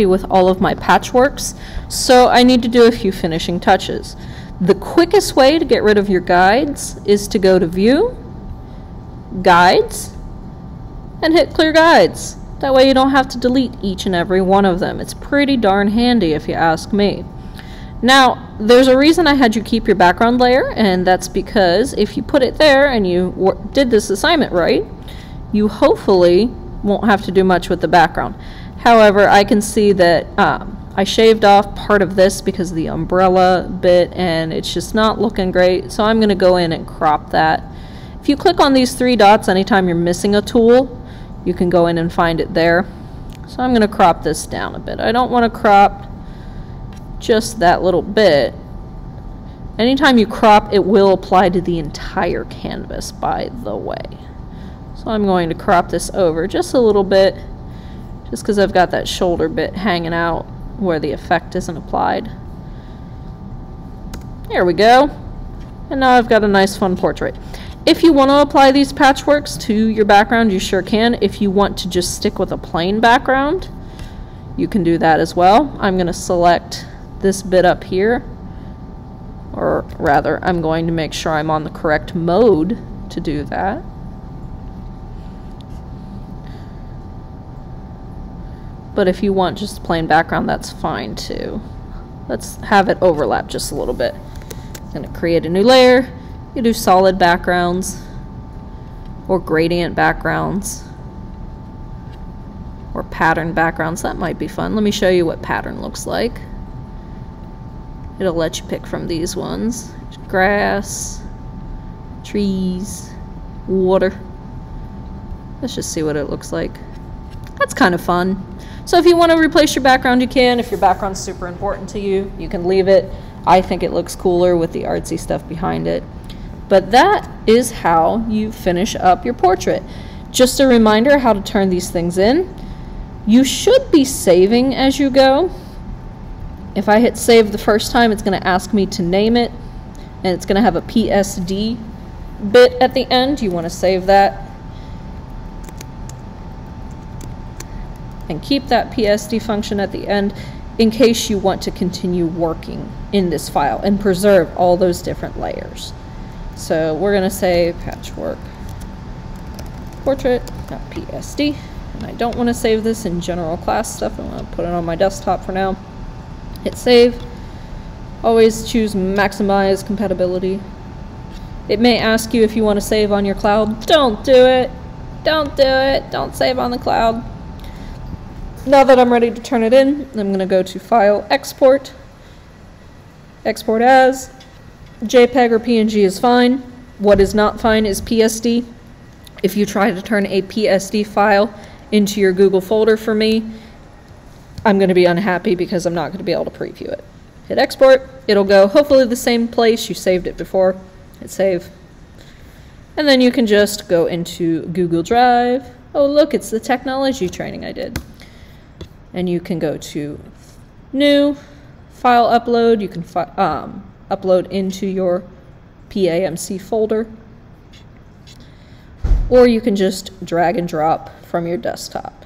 happy with all of my patchworks, so I need to do a few finishing touches. The quickest way to get rid of your guides is to go to View, Guides, and hit Clear Guides. That way you don't have to delete each and every one of them. It's pretty darn handy if you ask me. Now, there's a reason I had you keep your background layer, and that's because if you put it there and you did this assignment right, you hopefully won't have to do much with the background. However, I can see that um, I shaved off part of this because of the umbrella bit, and it's just not looking great, so I'm going to go in and crop that. If you click on these three dots anytime you're missing a tool, you can go in and find it there. So I'm going to crop this down a bit. I don't want to crop just that little bit. Anytime you crop, it will apply to the entire canvas, by the way. So I'm going to crop this over just a little bit, just because I've got that shoulder bit hanging out where the effect isn't applied. There we go. And now I've got a nice fun portrait. If you want to apply these patchworks to your background, you sure can. If you want to just stick with a plain background, you can do that as well. I'm going to select this bit up here, or rather, I'm going to make sure I'm on the correct mode to do that. But if you want just plain background, that's fine too. Let's have it overlap just a little bit. I'm going to create a new layer. You do solid backgrounds or gradient backgrounds or pattern backgrounds. That might be fun. Let me show you what pattern looks like. It'll let you pick from these ones. Grass, trees, water. Let's just see what it looks like. That's kind of fun. So if you want to replace your background, you can. If your background's super important to you, you can leave it. I think it looks cooler with the artsy stuff behind it. But that is how you finish up your portrait. Just a reminder how to turn these things in. You should be saving as you go. If I hit save the first time, it's going to ask me to name it, and it's going to have a PSD bit at the end. You want to save that. And keep that PSD function at the end in case you want to continue working in this file and preserve all those different layers. So we're going to say patchwork portrait, not PSD. And I don't want to save this in general class stuff. I want to put it on my desktop for now. Hit save. Always choose maximize compatibility. It may ask you if you want to save on your cloud. Don't do it. Don't do it. Don't save on the cloud. Now that I'm ready to turn it in, I'm going to go to File, Export, Export As. JPEG or PNG is fine. What is not fine is PSD. If you try to turn a PSD file into your Google folder for me, I'm going to be unhappy because I'm not going to be able to preview it. Hit export, it'll go hopefully the same place you saved it before. Hit save. And then you can just go into Google Drive. Oh look, it's the technology training I did. And you can go to New, File Upload, you can um, upload into your PAMC folder. Or you can just drag and drop from your desktop.